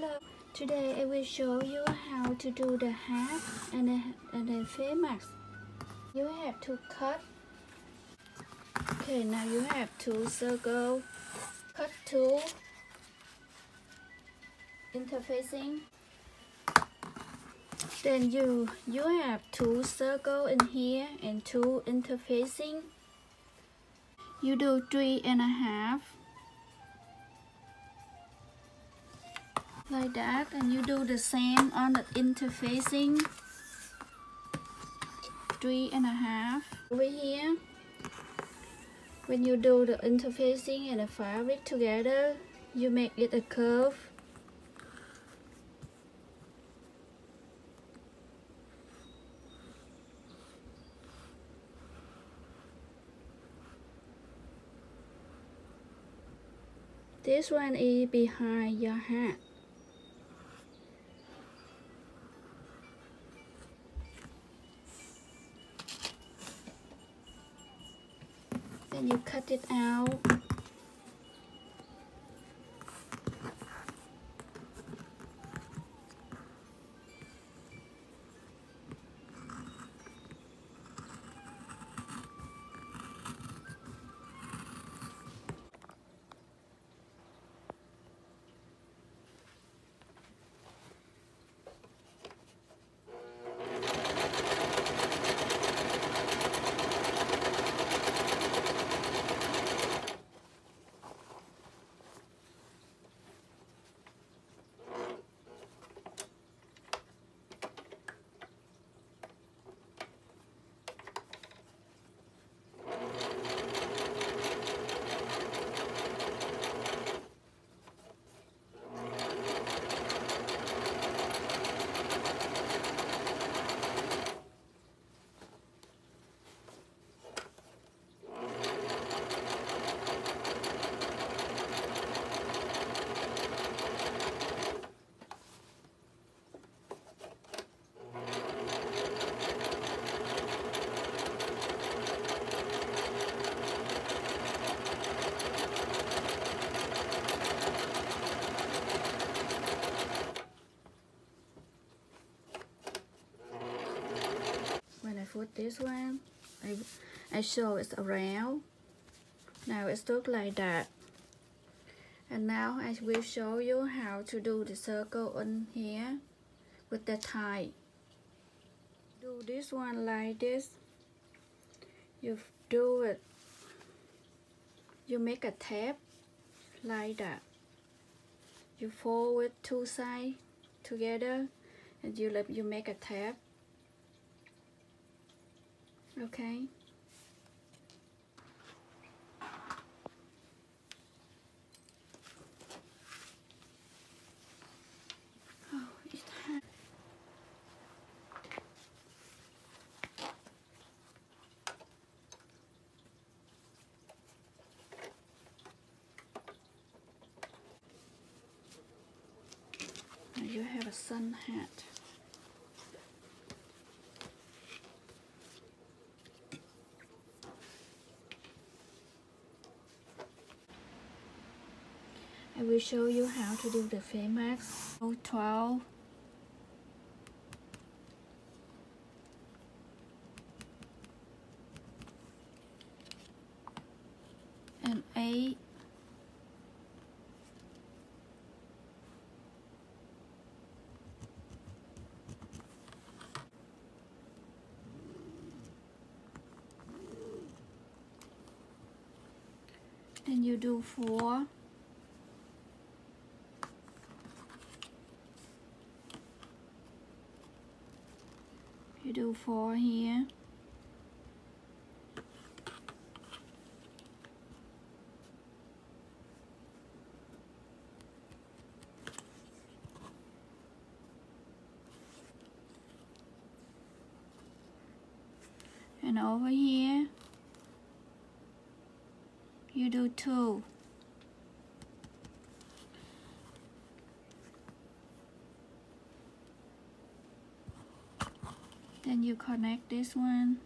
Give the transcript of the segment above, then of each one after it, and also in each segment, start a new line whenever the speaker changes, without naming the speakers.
Hello, today I will show you how to do the half and the, and the famous. You have to cut. Okay, now you have to circle. Cut two interfacing. Then you you have two circle in here and two interfacing. You do three and a half like that and you do the same on the interfacing. Three and a half. Over here when you do the interfacing and the fabric together you make it a curve. This one is behind your hat. Then you cut it out put this one. I, I show it's around. Now it's look like that. And now I will show you how to do the circle on here with the tie. Do this one like this. You do it. You make a tab like that. You fold it two sides together and you you make a tab okay? Oh, you have a sun hat. I will show you how to do the face mask. 12 and 8 and you do 4 you do four here. And over here you do two then you connect this one?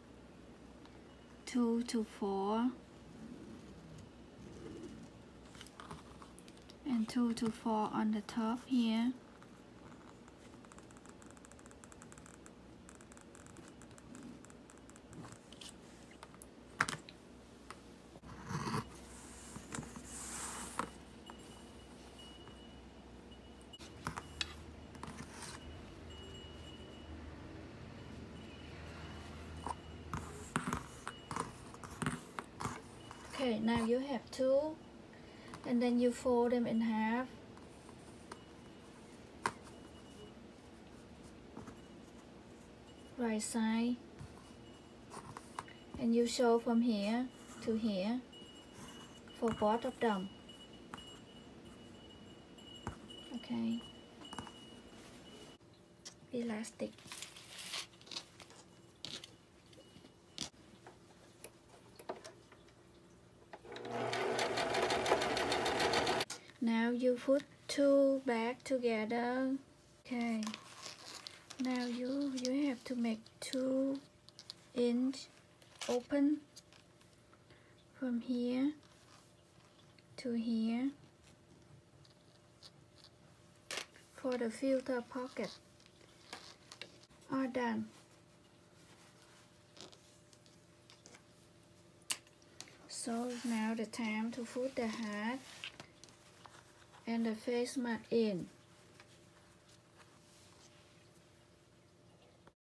Two to four. And two to four on the top here okay now you have two and then you fold them in half. Right side. And you show from here to here for both of them okay. Elastic now you put two back together. Okay. Now you you have to make two inch open from here to here for the filter pocket. All done. So now the time to put the hat and the face mask in